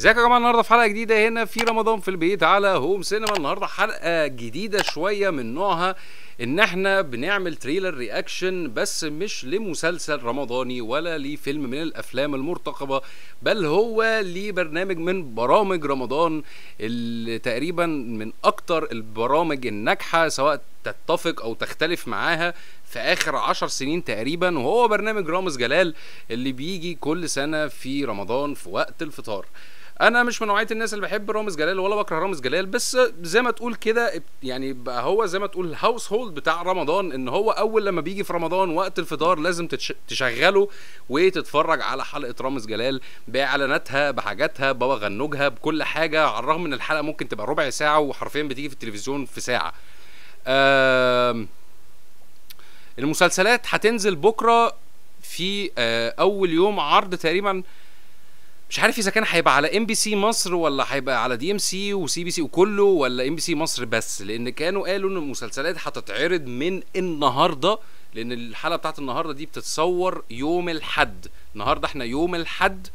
ازيكم يا جماعة؟ النهارده في حلقة جديدة هنا في رمضان في البيت على هوم سينما. النهارده حلقة جديدة شوية من نوعها إن إحنا بنعمل trailer reaction بس مش لمسلسل رمضاني ولا لفيلم من الأفلام المرتقبة بل هو لبرنامج من برامج رمضان اللي تقريبا من أكتر البرامج الناجحة سواء تتفق أو تختلف معاها في آخر عشر سنين تقريبا وهو برنامج رامز جلال اللي بيجي كل سنة في رمضان في وقت الفطار أنا مش من نوعية الناس اللي بحب رامز جلال ولا بكره رامز جلال بس زي ما تقول كده يعني بقى هو زي ما تقول الهاوس هولد بتاع رمضان إن هو أول لما بيجي في رمضان وقت الفطار لازم. تشغله وتتفرج على حلقة رامز جلال بإعلاناتها بحاجاتها بابا غنوجها بكل حاجة على الرغم إن الحلقة ممكن تبقى ربع ساعة وحرفيا بتيجي في التلفزيون في ساعة. المسلسلات هتنزل بكرة في آه، أول يوم عرض تقريبا مش عارف إذا كان هيبقى على إم بي سي مصر ولا هيبقى على دي إم سي وسي بي سي وكله ولا إم بي سي مصر بس لأن كانوا قالوا إن المسلسلات هتتعرض من النهارده لأن الحلقة بتاعت النهارده دي بتتصور يوم الحد النهارده إحنا يوم الحد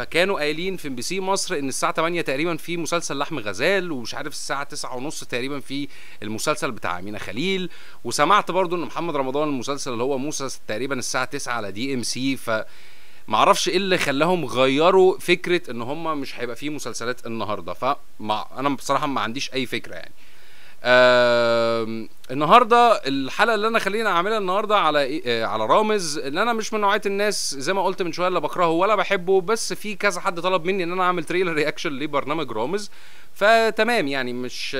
فكانوا قايلين في ام بي سي مصر إن الساعة 8 تقريبا في مسلسل لحم غزال ومش عارف الساعة 9 ونص تقريبا في المسلسل بتاع أمينة خليل. وسمعت برضو إن محمد رمضان المسلسل اللي هو موسى تقريبا الساعة 9 على دي إم سي ف معرفش إيه اللي خلاهم غيروا فكرة إن هم مش هيبقى فيه مسلسلات النهارده. فمع أنا بصراحة ما عنديش أي فكرة يعني. آه النهارده الحلقة اللي انا خلينا اعملها النهارده على إيه آه على رامز ان أنا مش من نوعيه الناس زي ما قلت من شوية اللي بكرهه ولا بحبه بس في كذا حد طلب مني ان أنا اعمل trailer reaction لبرنامج رامز. فتمام يعني مش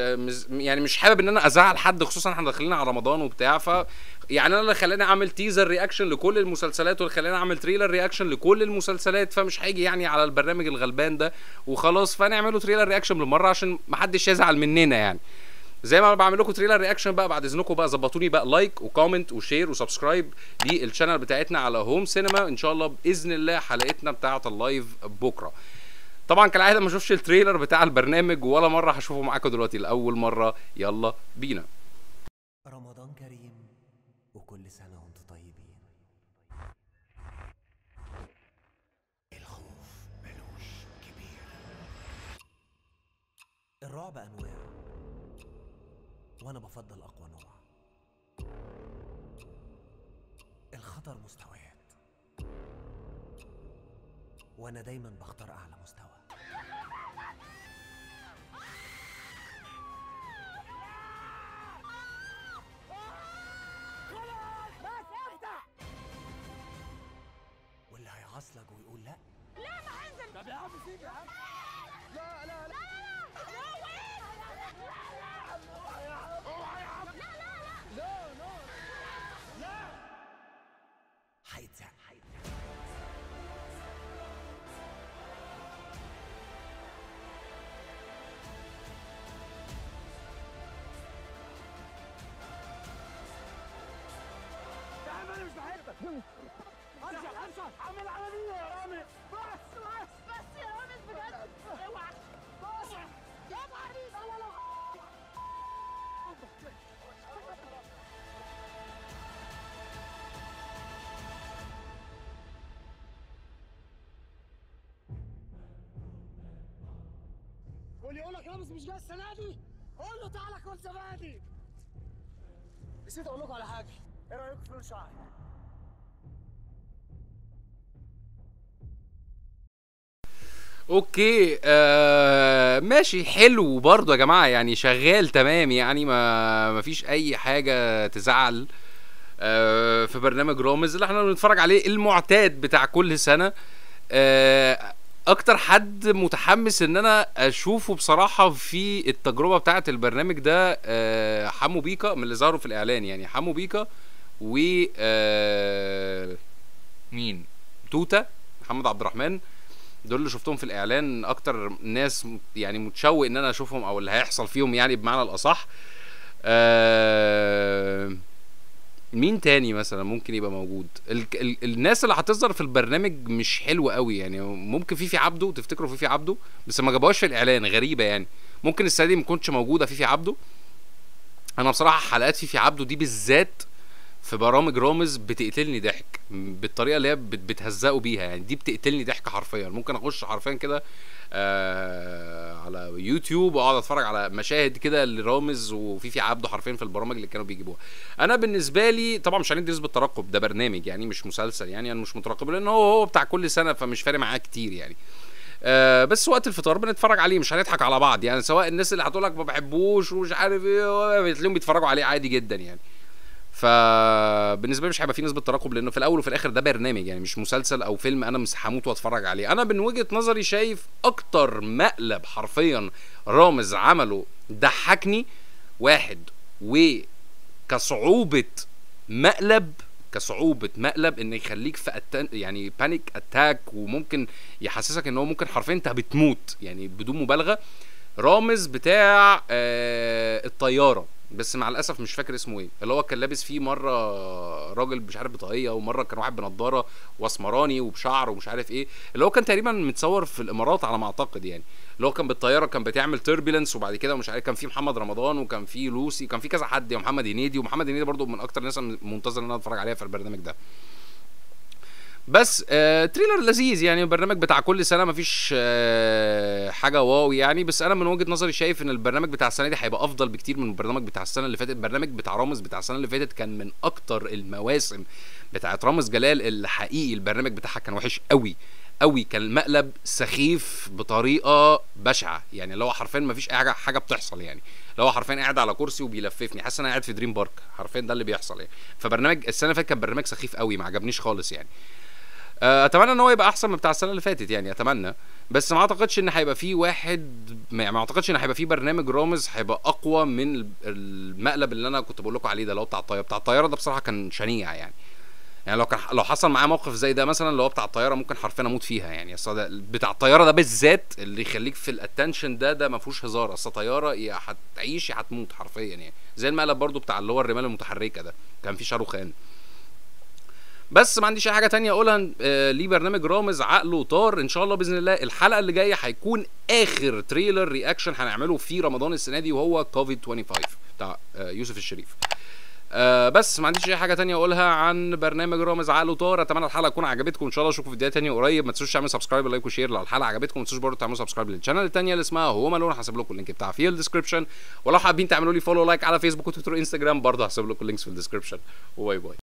يعني مش حابب ان أنا ازعل حد خصوصا إحنا داخلين على رمضان وبتاع. ف يعني أنا اللي خلاني اعمل teaser reaction لكل المسلسلات واللي خلاني اعمل trailer reaction لكل المسلسلات. فمش هيجي يعني على البرنامج الغلبان ده وخلاص. فنعمله trailer reaction بالمرة عشان محدش يزعل مننا يعني. زي ما بعمل لكم trailer reaction بقى بعد إذنكم بقى ظبطوني بقى لايك وكومنت وشير وسبسكرايب للشانل بتاعتنا على هوم سينما إن شاء الله بإذن الله حلقتنا بتاعه ال live بكرة. طبعا كالعادة ما اشوفش التريلر بتاع البرنامج ولا مرة هشوفه معاكم دلوقتي لأول مرة. يلا بينا. رمضان كريم وكل سنة وأنتم طيبين. الخوف ملوش كبير. الرعب أنواع. وأنا بفضل أقوى نوع. الخطر مستويات. وأنا دايما بختار أعلى مستوى. واللي هيعصلك ويقول لا. هيتزق بس يا رامز بجد. اوعى. بس. يا معريض لا لا واللي يقول لك رامز مش جاي السنة دي؟ قول له تعالى كل زبادي نسيت أقول لكم على حاجة. إيه رايكم في لون شعري؟ أوكي آه ماشي حلو برضه يا جماعة يعني شغال تمام يعني ما ما فيش أي حاجة تزعل آه في برنامج رامز اللي إحنا بنتفرج عليه المعتاد بتاع كل سنة. آه أكتر حد متحمس إن أنا أشوفه بصراحة في التجربة بتاعة البرنامج ده آه حمو بيكا من اللي ظهروا في الإعلان يعني حمو بيكا و آه مين؟ توتا محمد عبد الرحمن. دول اللي شفتهم في الإعلان أكتر ناس يعني متشوق إن أنا أشوفهم أو اللي هيحصل فيهم يعني بمعنى الأصح. آه مين تاني مثلا ممكن يبقى موجود؟ ال ال الناس اللي هتظهر في البرنامج مش حلوة قوي يعني ممكن فيفي عبده تفتكروا فيفي عبده؟ بس ما جابوهاش في الإعلان غريبة يعني. ممكن السنة دي ما كنتش موجودة فيفي عبده. أنا بصراحة حلقات فيفي عبده دي بالذات في برامج رامز بتقتلني ضحك بالطريقة اللي هي بت- بتهزقوا بيها يعني دي بتقتلني ضحك حرفيا. ممكن أخش حرفيا كده آه على يوتيوب وأقعد أتفرج على مشاهد كده لرامز وفيفي عبده حرفيا في البرامج اللي كانوا بيجيبوها. أنا بالنسبة لي طبعا مش هندي نسبة ترقب ده برنامج يعني مش مسلسل يعني أنا مش مترقب لأن هو هو بتاع كل سنة فمش فارق معاه كتير يعني. آه بس وقت الفطار بنتفرج عليه مش هنضحك على بعض يعني سواء الناس اللي هتقول لك ما بحبوش ومش عارف إيه بتلاقيهم بيتفرجوا عليه عادي جدا يعني. فبالنسبة لي مش هيبقى فيه نسبة ترقب لأنه في الأول وفي الآخر ده برنامج يعني مش مسلسل أو فيلم أنا مش هموت وأتفرج عليه. أنا من وجهة نظري شايف أكتر مقلب حرفيا رامز عمله ضحكني واحد وكصعوبه مقلب كصعوبة مقلب ان يخليك في attention... يعني panic attack وممكن يحسسك إن هو ممكن حرفيا أنت بتموت يعني بدون مبالغة. رامز بتاع آه الطيارة. بس مع الأسف مش فاكر اسمه إيه. اللي هو كان لابس فيه مرة راجل مش عارف بطاقية ومرة كان واحد بنضارة وأسمراني وبشعر ومش عارف إيه. اللي هو كان تقريبا متصور في الإمارات على ما أعتقد يعني. اللي هو كان بالطيارة كان بتعمل turbulence وبعد كده مش عارف كان في محمد رمضان وكان في لوسي كان في كذا حد ومحمد هنيدي. ومحمد هنيدي برضو من أكتر الناس منتظر إن أنا أتفرج عليها في البرنامج ده. بس آه trailer لذيذ يعني البرنامج بتاع كل سنة مفيش آه حاجة واو يعني. بس أنا من وجهة نظري شايف إن البرنامج بتاع السنة دي هيبقى أفضل بكتير من البرنامج بتاع السنة اللي فاتت. البرنامج بتاع رامز بتاع السنة اللي فاتت كان من أكتر المواسم بتاعت رامز جلال اللي حقيقي البرنامج بتاعها كان وحش قوي قوي. كان المقلب سخيف بطريقة بشعة. يعني اللي هو حرفيا مفيش أي حاجة حاجة بتحصل يعني. اللي هو حرفيا قاعد على كرسي وبيلففني. حاسس إن أنا قاعد في دريم بارك. حرفيا ده اللي بيحصل يعني. فبرنامج السنة اللي فاتت كان برنامج سخيف قوي ما عجبنيش خالص يعني. أتمنى إن هو يبقى أحسن من بتاع السنة اللي فاتت يعني أتمنى. بس ما أعتقدش إن هيبقى فيه واحد ما أعتقدش إن هيبقى فيه برنامج رامز هيبقى أقوى من المقلب اللي أنا كنت بقول لكم عليه ده اللي هو بتاع الطيارة. بتاع الطيارة ده بصراحة كان شنيع يعني. يعني لو كان لو حصل معايا موقف زي ده مثلا اللي هو بتاع الطيارة ممكن حرفيا أموت فيها يعني. أصل بتاع الطيارة ده بالذات اللي يخليك في ال attention ده ده ما فيهوش هزار. أصل طيارة يا هتعيش يا هتموت حرفيا يعني. زي المقلب برضو بتاع اللي هو الرمال المتحركة ده كان في شاروخان. بس ما عنديش أي حاجة تانية أقولها. آه ليه برنامج رامز عقله طار؟ إن شاء الله بإذن الله الحلقة اللي جاية هيكون آخر trailer reaction هنعمله في رمضان السنة دي وهو كوفيد 25 بتاع آه يوسف الشريف. آه بس ما عنديش أي حاجة تانية أقولها عن برنامج رامز عقله طار. أتمنى الحلقة تكون عجبتكم. إن شاء الله أشوفكم في فيديوهات تانية قريب. ما تنسوش تعملوا subscribe like و share لو الحلقة عجبتكم. ما تنسوش برضه تعملوا subscribe لل channel التانية اللي اسمها هو مالون هسيب لكم ال link بتاعها في ال description ولو حابين تعملوا لي follow like على فيسبوك وتويتر وانستجرام برضه هسيب لكم ال links في ال description و bye bye.